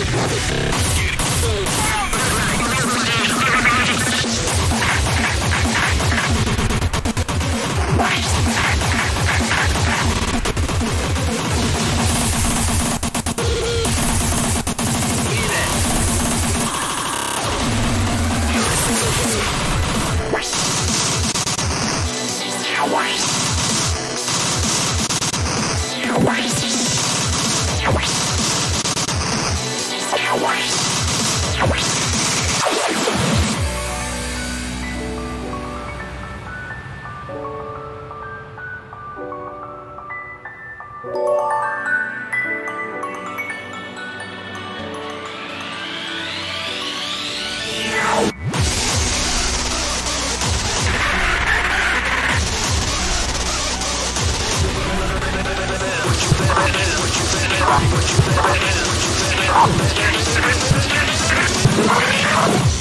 Get down the ground! Oh,